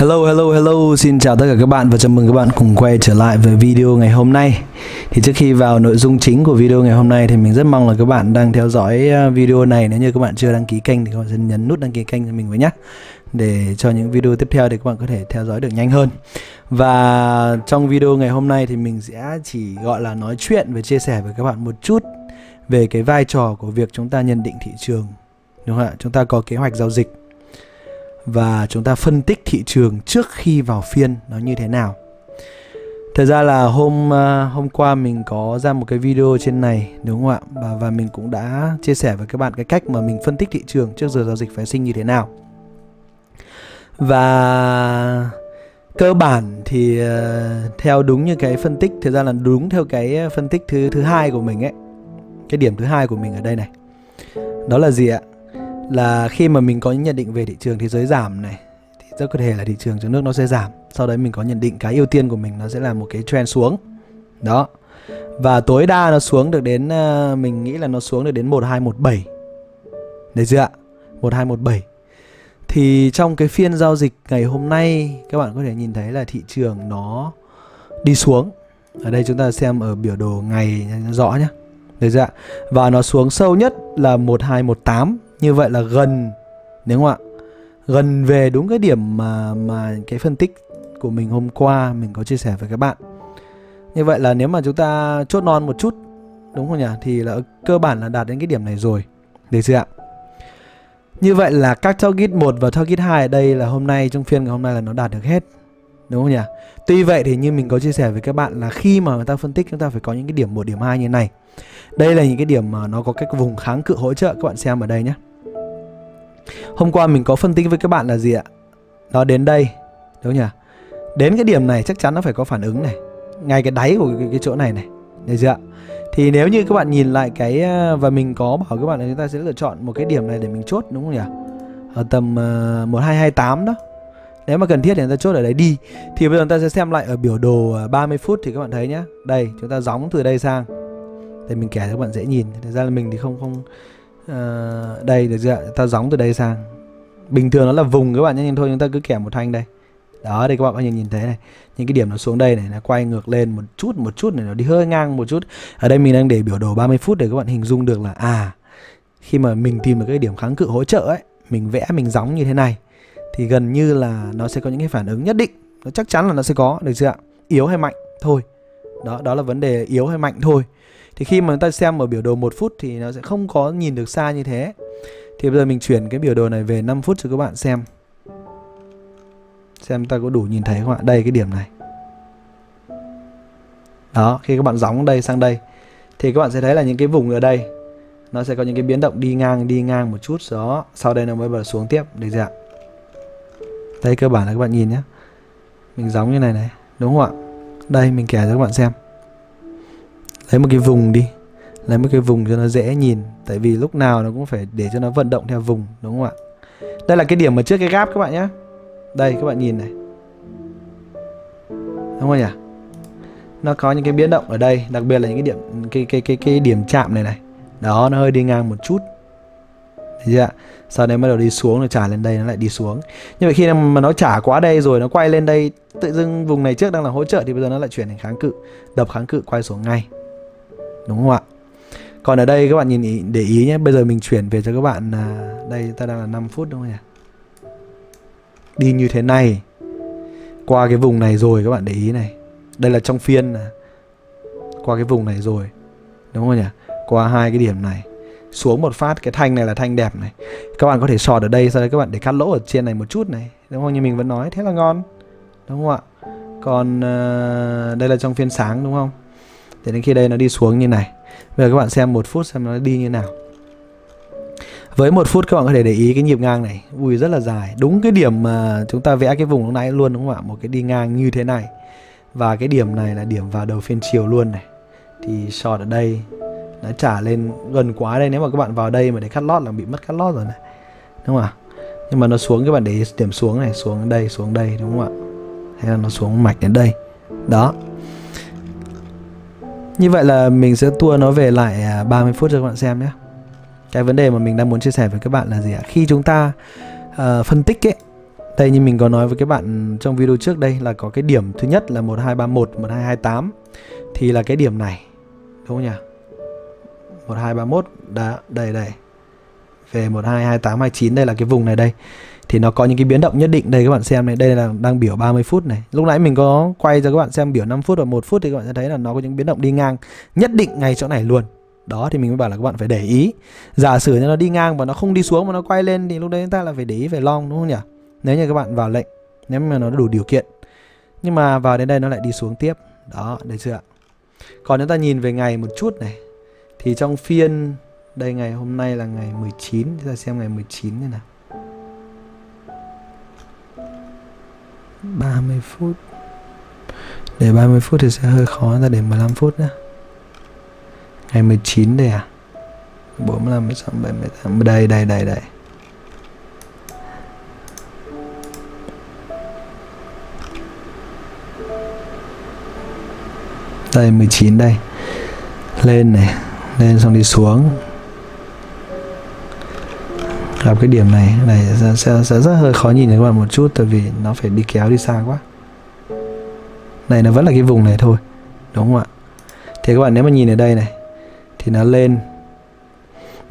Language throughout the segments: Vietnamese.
Hello hello hello, xin chào tất cả các bạn và chào mừng các bạn cùng quay trở lại với video ngày hôm nay. Thì trước khi vào nội dung chính của video ngày hôm nay thì mình rất mong là các bạn đang theo dõi à, video này nếu như các bạn chưa đăng ký kênh thì các bạn sẽ nhấn nút đăng ký kênh cho mình với nhé. Để cho những video tiếp theo thì các bạn có thể theo dõi được nhanh hơn. Và trong video ngày hôm nay thì mình sẽ chỉ gọi là nói chuyện và chia sẻ với các bạn một chút về cái vai trò của việc chúng ta nhận định thị trường. Đúng không ạ? Chúng ta có kế hoạch giao dịch và chúng ta phân tích thị trường trước khi vào phiên nó như thế nào. Thật ra là hôm uh, hôm qua mình có ra một cái video trên này đúng không ạ? Và và mình cũng đã chia sẻ với các bạn cái cách mà mình phân tích thị trường trước giờ giao dịch phái sinh như thế nào. Và cơ bản thì uh, theo đúng như cái phân tích, thực ra là đúng theo cái phân tích thứ thứ hai của mình ấy. Cái điểm thứ hai của mình ở đây này. Đó là gì ạ? Là khi mà mình có những nhận định về thị trường thế giới giảm này, thì rất có thể là thị trường trong nước nó sẽ giảm. Sau đấy mình có nhận định cái ưu tiên của mình nó sẽ là một cái trend xuống. Đó. Và tối đa nó xuống được đến ờ, mình nghĩ là nó xuống được đến 1217 Đấy chưa ạ? 1217 Thì trong cái phiên giao dịch ngày hôm nay, Các bạn có thể nhìn thấy là thị trường nó đi xuống. Ở đây chúng ta xem ở biểu đồ ngày, rõ nhé Đấy chưa ạ? Và nó xuống sâu nhất là 1218 như vậy là gần đúng không ạ? Gần về đúng cái điểm mà mà cái phân tích của mình hôm qua mình có chia sẻ với các bạn. Như vậy là nếu mà chúng ta chốt non một chút, đúng không nhỉ? Thì là cơ bản là đạt đến cái điểm này rồi. Được chưa ạ? Như vậy là các target 1 và target 2 ở đây là hôm nay, trong phiên ngày hôm nay là nó đạt được hết. Đúng không nhỉ? Tuy vậy thì như mình có chia sẻ với các bạn là khi mà người ta phân tích chúng ta phải có những cái điểm 1 điểm 2 như này. Đây là những cái điểm mà nó có cái vùng kháng cự hỗ trợ các bạn xem ở đây nhé. Hôm qua mình có phân tích với các bạn là gì ạ? Nó đến đây, đúng nhỉ? Đến cái điểm này chắc chắn nó phải có phản ứng này, ngay cái đáy của cái, cái chỗ này này, được chưa ạ? Thì nếu như các bạn nhìn lại cái ờ, và mình có bảo các bạn là chúng ta sẽ lựa chọn một cái điểm này để mình chốt đúng không nhỉ? Ở tầm ờ, uh, 1228 đó. Nếu mà cần thiết thì chúng ta chốt ở đấy đi. Thì bây giờ chúng ta sẽ xem lại ở biểu đồ ờ, 30 phút thì các bạn thấy nhá. Đây, chúng ta gióng từ đây sang. Để mình kẻ cho các bạn dễ nhìn. Thật ra là mình thì không không uh, đây được chưa? Ta gióng từ đây sang. Bình thường nó là vùng các bạn nhé nhưng thôi chúng ta cứ kẻ một thanh đây. Đó đây các bạn có nhìn nhìn thấy này. Những cái điểm nó xuống đây này nó quay ngược lên một chút một chút này nó đi hơi ngang một chút. Ở đây mình đang để biểu đồ 30 phút để các bạn hình dung được là à khi mà mình tìm được cái điểm kháng cự hỗ trợ ấy mình vẽ mình gióng như thế này thì gần như là nó sẽ có những cái phản ứng nhất định. Nó chắc chắn là nó sẽ có được chưa ạ? Yếu hay mạnh? Thôi đó đó là vấn đề yếu hay mạnh thôi. Thì khi mà chúng ta xem ở biểu đồ một phút thì nó sẽ không có nhìn được xa như thế. Thì bây giờ mình chuyển cái biểu đồ này về 5 phút cho các bạn xem. Xem ta có đủ nhìn thấy không ạ? Đây, cái điểm này. Đó, khi các bạn gióng đây sang đây, thì các bạn sẽ thấy là những cái vùng ở đây, nó sẽ có những cái biến động đi ngang đi ngang một chút. Đó, sau đây nó mới bật xuống tiếp, được chưa ạ? Đây, cơ bản là các bạn nhìn nhé mình gióng như này này, đúng không ạ? Đây, mình kẻ cho các bạn xem. Lấy một cái vùng đi. Lấy một cái vùng cho nó dễ nhìn, tại vì lúc nào nó cũng phải để cho nó vận động theo vùng, đúng không ạ? Đây là cái điểm ở trước cái gap các bạn nhé đây, các bạn nhìn này. Đúng không nhỉ? Nó có những cái biến động ở đây, đặc biệt là những cái điểm, cái cái cái cái điểm chạm này này. Đó, nó hơi đi ngang một chút. Thấy chưa? Sau đấy bắt đầu đi xuống rồi trả lên đây nó lại đi xuống. Như vậy khi mà nó trả quá đây rồi nó quay lên đây, tự dưng vùng này trước đang là hỗ trợ thì bây giờ nó lại chuyển thành kháng cự, đập kháng cự quay xuống ngay đúng không ạ còn ở đây các bạn nhìn ý, để ý nhé bây giờ mình chuyển về cho các bạn à, đây ta đang là 5 phút đúng không nhỉ đi như thế này qua cái vùng này rồi các bạn để ý này đây là trong phiên à. qua cái vùng này rồi đúng không nhỉ qua hai cái điểm này xuống một phát cái thanh này là thanh đẹp này. Các bạn có thể sọt ở đây sau đấy các bạn để cắt lỗ ở trên này một chút này đúng không? Như mình vẫn nói thế là ngon đúng không ạ? Còn uh, đây là trong phiên sáng đúng không? Để đến khi đây nó đi xuống như này. Bây giờ các bạn xem một phút xem nó đi như nào. Với một phút các bạn có thể để ý cái nhịp ngang này. Ui rất là dài. Đúng cái điểm mà chúng ta vẽ cái vùng lúc nãy luôn đúng không ạ? Một cái đi ngang như thế này. Và cái điểm này là điểm vào đầu phiên chiều luôn này. Thì short ở đây đã trả lên gần quá đây nếu mà các bạn vào đây mà để cắt lót là bị mất cắt lót rồi này đúng không ạ nhưng mà nó xuống các bạn để điểm xuống này xuống đây xuống đây đúng không ạ hay là nó xuống mạch đến đây đó như vậy là mình sẽ tua nó về lại à, 30 phút cho các bạn xem nhé. Cái vấn đề mà mình đang muốn chia sẻ với các bạn là gì ạ? Khi chúng ta uh, phân tích ấy, Đây như mình có nói với các bạn trong video trước đây là có cái điểm thứ nhất là 1231, 1228 thì là cái điểm này. Đúng không nhỉ? 1231 đã đây đây. Về 1228 29 đây là cái vùng này đây. Thì nó có những cái biến động nhất định đây các bạn xem này, đây là đang biểu 30 phút này. Lúc nãy mình có quay cho các bạn xem biểu 5 phút và 1 phút thì các bạn sẽ thấy là nó có những biến động đi ngang nhất định ngay chỗ này luôn. Đó thì mình mới bảo là các bạn phải để ý. Giả sử như nó đi ngang và nó không đi xuống mà nó quay lên thì lúc đấy chúng ta là phải để ý về long đúng không nhỉ? Nếu như các bạn vào lệnh, nếu mà nó đủ điều kiện. Nhưng mà vào đến đây nó lại đi xuống tiếp. Đó, được chưa ạ? Còn chúng ta nhìn về ngày một chút này thì trong phiên đây ngày hôm nay là ngày 19 chúng ta xem ngày 19 này nào. 30 phút. Để 30 phút thì sẽ hơi khó ra để 15 phút nữa ngày 19 đây à? 45 16 78 đây đây đây đây. Đây 19 đây. Lên này lên xong đi xuống. Gặp cái điểm này này sẽ, sẽ, sẽ rất hơi khó nhìn các bạn một chút tại vì nó phải đi kéo đi xa quá. Này nó vẫn là cái vùng này thôi đúng không ạ? Thì các bạn nếu mà nhìn ở đây này thì nó lên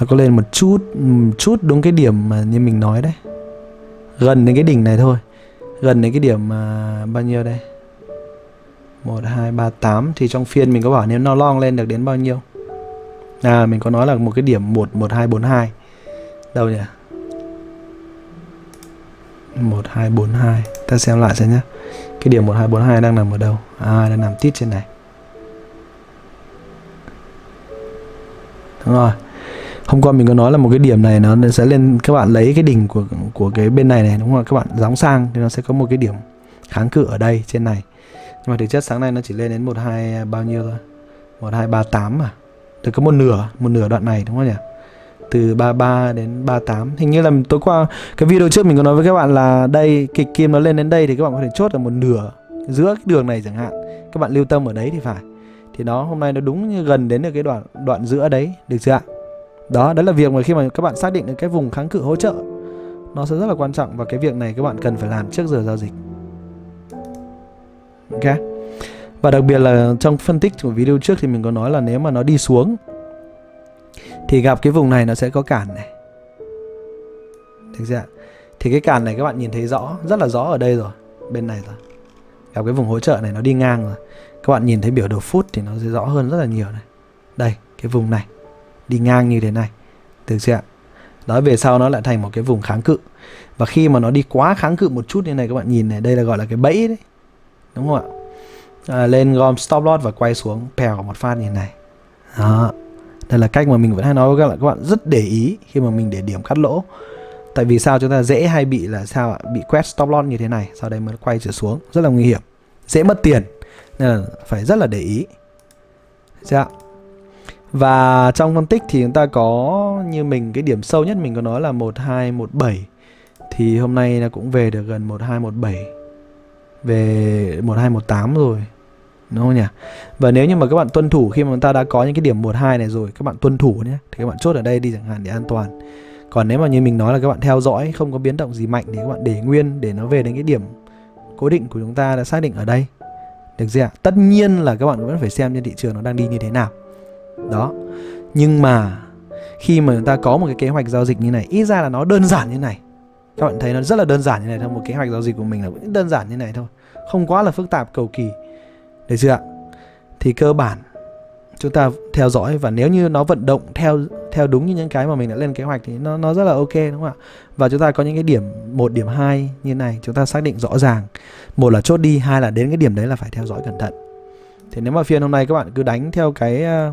nó có lên một chút một chút đúng cái điểm mà như mình nói đấy. Gần đến cái đỉnh này thôi gần đến cái điểm mà bao nhiêu đây? 1, 2, 3, 8 Thì trong phiên mình có bảo nếu nó long lên được đến bao nhiêu? À mình có nói là một cái điểm 1, 1, 2, 4, 2 Đâu nhỉ? 1, 2, 4, 2 Ta xem lại xem nhé Cái điểm 1, 2, 4, 2 đang nằm ở đâu? À đang nằm tít trên này. Đúng rồi. Hôm qua mình có nói là một cái điểm này nó sẽ lên các bạn lấy cái đỉnh của của cái bên này này đúng không? Các bạn gióng sang thì nó sẽ có một cái điểm kháng cự ở đây trên này. Nhưng mà thực chất sáng nay nó chỉ lên đến một hai bao nhiêu thôi? Một hai ba tám mà được có một nửa một nửa đoạn này, đúng không nhỉ? Từ 33 đến 38 hình như là tối qua, cái video trước mình có nói với các bạn là đây kịch kim nó lên đến đây thì các bạn có thể chốt ở một nửa giữa cái đường này chẳng hạn. Các bạn lưu tâm ở đấy thì phải. Thì nó hôm nay nó đúng như gần đến được cái đoạn đoạn giữa đấy, được chưa ạ? Đó, đấy là việc mà khi mà các bạn xác định được cái vùng kháng cự hỗ trợ, nó sẽ rất là quan trọng và cái việc này các bạn cần phải làm trước giờ giao dịch. Ok? Và đặc biệt là trong phân tích của video trước thì mình có nói là nếu mà nó đi xuống, thì gặp cái vùng này nó sẽ có cản này. Được chưa thì cái cản này các bạn nhìn thấy rõ, rất là rõ ở đây rồi, bên này rồi. Gặp cái vùng hỗ trợ này nó đi ngang rồi. Các bạn nhìn thấy biểu đồ phút thì nó sẽ rõ hơn rất là nhiều này. Đây, cái vùng này, đi ngang như thế này. Được chưa ạ? Đó về sau nó lại thành một cái vùng kháng cự. Và khi mà nó đi quá kháng cự một chút như này, các bạn nhìn này, đây là gọi là cái bẫy đấy. Đúng không ạ? À, lên gom stop loss và quay xuống pèo một phát như này. Đó. Đây là cách mà mình vẫn hay nói với các bạn. Các bạn rất để ý khi mà mình để điểm cắt lỗ. Tại vì sao chúng ta dễ hay bị là sao ạ? Bị quét stop loss như thế này sau đây mới quay trở xuống. Rất là nguy hiểm. Dễ mất tiền. Nên là phải rất là để ý. Dạ. Và trong phân tích thì chúng ta có như mình cái điểm sâu nhất mình có nói là 1217 thì hôm nay nó cũng về được gần 1217 về 1218 rồi đúng không nhỉ? Và nếu như mà các bạn tuân thủ khi mà chúng ta đã có những cái điểm 12 này rồi các bạn tuân thủ nhé thì các bạn chốt ở đây đi chẳng hạn để an toàn. Còn nếu mà như mình nói là các bạn theo dõi không có biến động gì mạnh thì các bạn để nguyên để nó về đến cái điểm cố định của chúng ta đã xác định ở đây. Được chưa? Tất nhiên là các bạn vẫn phải xem trên thị trường nó đang đi như thế nào. Đó. Nhưng mà khi mà chúng ta có một cái kế hoạch giao dịch như này, ít ra là nó đơn giản như này các bạn thấy nó rất là đơn giản như này thôi một kế hoạch giao dịch của mình là cũng đơn giản như này thôi không quá là phức tạp cầu kỳ được chưa ạ? Thì cơ bản, chúng ta theo dõi và nếu như nó vận động theo theo đúng như những cái mà mình đã lên kế hoạch thì nó nó rất là ok, đúng không ạ? Và chúng ta có những cái điểm một, điểm hai như này, chúng ta xác định rõ ràng. Một là chốt đi, hai là đến cái điểm đấy là phải theo dõi cẩn thận. Thì nếu mà phiên hôm nay các bạn cứ đánh theo cái ờ,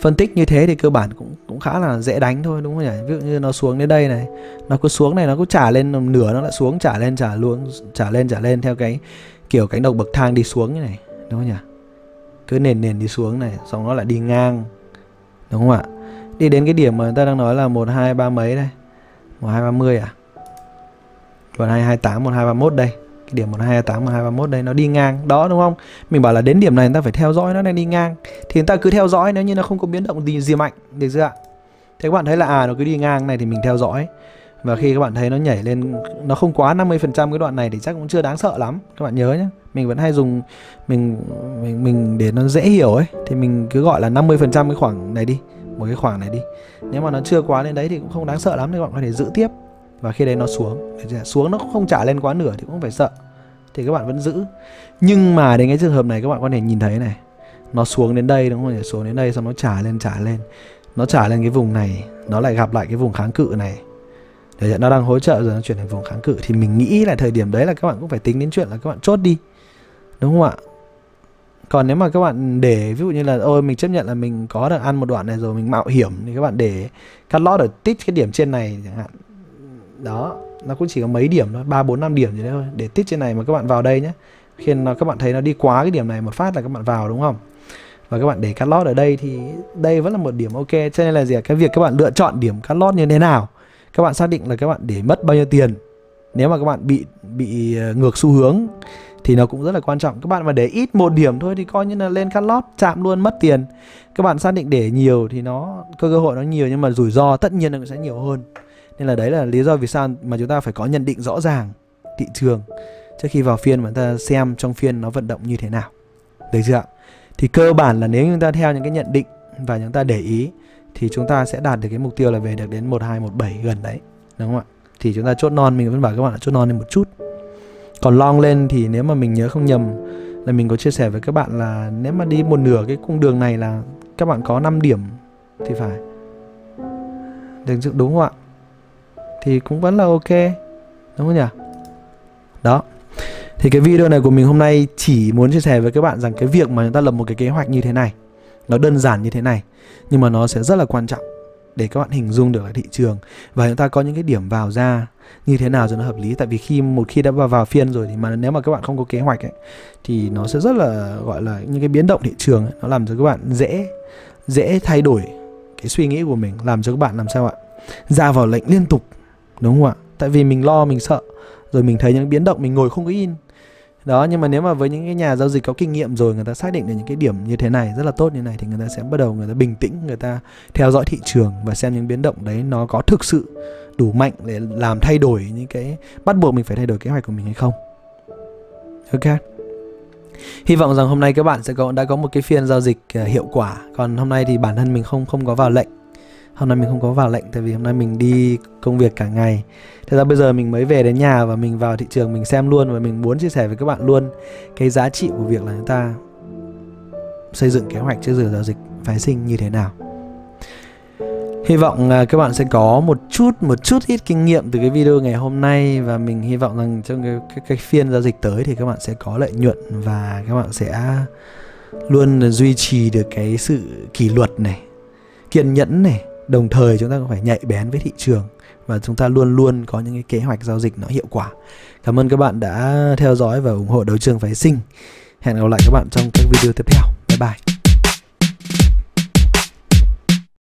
phân tích như thế thì cơ bản cũng cũng khá là dễ đánh thôi, đúng không nhỉ? Ví dụ như nó xuống đến đây này, nó cứ xuống này, nó cứ trả lên nửa, nó lại xuống, trả lên, trả luôn, trả lên trả lên theo cái kiểu cánh đồng bậc thang đi xuống như này, đúng không nhỉ? Cứ nền nền đi xuống này, xong nó lại đi ngang, đúng không ạ? Đi đến cái điểm mà người ta đang nói là một hai ba mấy đây. Một hai ba mươi à? Một hai hai tám, một hai ba mốt đây. Cái điểm 1228 1231 đây, nó đi ngang. Đó, đúng không? Mình bảo là đến điểm này người ta phải theo dõi nó đang đi ngang. Thì người ta cứ theo dõi, nếu như nó không có biến động gì gì mạnh, được chưa ạ? Thế các bạn thấy là à nó cứ đi ngang này thì mình theo dõi và khi các bạn thấy nó nhảy lên, nó không quá 50% cái đoạn này thì chắc cũng chưa đáng sợ lắm. Các bạn nhớ nhé mình vẫn hay dùng, mình mình mình để nó dễ hiểu ấy, thì mình cứ gọi là 50% cái khoảng này đi, một cái khoảng này đi. Nếu mà nó chưa quá lên đấy thì cũng không đáng sợ lắm, thì các bạn có thể giữ tiếp. Và khi đấy nó xuống xuống nó cũng không trả lên quá nửa thì cũng phải sợ. Thì các bạn vẫn giữ. Nhưng mà đến cái trường hợp này các bạn có thể nhìn thấy này, nó xuống đến đây đúng không xuống đến đây, xong nó trả lên trả lên. Nó trả lên cái vùng này, nó lại gặp lại cái vùng kháng cự này để nó đang hỗ trợ rồi, nó chuyển thành vùng kháng cự. Thì mình nghĩ là thời điểm đấy là các bạn cũng phải tính đến chuyện là các bạn chốt đi. Đúng không ạ? Còn nếu mà các bạn để, ví dụ như là, ôi, mình chấp nhận là mình có được ăn một đoạn này rồi, mình mạo hiểm thì các bạn để cắt lót ở tích cái điểm trên này chẳng hạn. Đó, nó cũng chỉ có mấy điểm thôi, ba, bốn, năm điểm gì đấy thôi. Để tích trên này mà các bạn vào đây nhé khi nó, các bạn thấy nó đi quá cái điểm này một phát là các bạn vào, đúng không? Và các bạn để cắt lót ở đây thì đây vẫn là một điểm ok. Cho nên là gì cái việc các bạn lựa chọn điểm cắt lót như thế nào? Các bạn xác định là các bạn để mất bao nhiêu tiền. Nếu mà các bạn bị bị ờ, ngược xu hướng thì nó cũng rất là quan trọng. Các bạn mà để ít một điểm thôi thì coi như là lên cắt lót, chạm luôn, mất tiền. Các bạn xác định để nhiều thì nó, cơ hội nó nhiều nhưng mà rủi ro tất nhiên nó sẽ nhiều hơn. Nên là đấy là lý do vì sao mà chúng ta phải có nhận định rõ ràng thị trường trước khi vào phiên mà chúng ta xem trong phiên nó vận động như thế nào. Được chưa ạ? Thì cơ bản là nếu chúng ta theo những cái nhận định và chúng ta để ý thì chúng ta sẽ đạt được cái mục tiêu là về được đến 1217 gần đấy, đúng không ạ? Thì chúng ta chốt non, mình vẫn bảo các bạn là chốt non lên một chút. Còn long lên thì nếu mà mình nhớ không nhầm là mình có chia sẻ với các bạn là nếu mà đi một nửa cái cung đường này là các bạn có 5 điểm thì phải. Được đúng không ạ? Thì cũng vẫn là ok, đúng không nhỉ? Đó. Thì cái video này của mình hôm nay chỉ muốn chia sẻ với các bạn rằng cái việc mà chúng ta lập một cái kế hoạch như thế này nó đơn giản như thế này nhưng mà nó sẽ rất là quan trọng để các bạn hình dung được là thị trường. Và chúng ta có những cái điểm vào ra như thế nào cho nó hợp lý. Tại vì khi một khi đã vào vào phiên rồi thì mà nếu mà các bạn không có kế hoạch ấy thì nó sẽ rất là gọi là những cái biến động thị trường ấy, nó làm cho các bạn dễ dễ thay đổi cái suy nghĩ của mình làm cho các bạn làm sao ạ? Ra vào lệnh liên tục đúng không ạ? Tại vì mình lo mình sợ rồi mình thấy những biến động mình ngồi không có in đó, nhưng mà nếu mà với những cái nhà giao dịch có kinh nghiệm rồi, người ta xác định được những cái điểm như thế này, rất là tốt như này, thì người ta sẽ bắt đầu người ta bình tĩnh, người ta theo dõi thị trường và xem những biến động đấy nó có thực sự đủ mạnh để làm thay đổi những cái, bắt buộc mình phải thay đổi kế hoạch của mình hay không. Ok. Hy vọng rằng hôm nay các bạn sẽ có, đã có một cái phiên giao dịch à, hiệu quả. Còn hôm nay thì bản thân mình không không có vào lệnh hôm nay mình không có vào lệnh tại vì hôm nay mình đi công việc cả ngày. Thế ra bây giờ mình mới về đến nhà và mình vào thị trường mình xem luôn và mình muốn chia sẻ với các bạn luôn. Cái giá trị của việc là chúng ta xây dựng kế hoạch trước giờ giao dịch phái sinh như thế nào. Hy vọng các bạn sẽ có một chút một chút ít kinh nghiệm từ cái video ngày hôm nay và mình hy vọng rằng trong cái, cái, cái phiên giao dịch tới thì các bạn sẽ có lợi nhuận và các bạn sẽ luôn duy trì được cái sự kỷ luật này, kiên nhẫn này đồng thời chúng ta cũng phải nhạy bén với thị trường và chúng ta luôn luôn có những cái kế hoạch giao dịch nó hiệu quả. Cảm ơn các bạn đã theo dõi và ủng hộ đấu trường phái sinh. Hẹn gặp lại các bạn trong các video tiếp theo. Bye bye.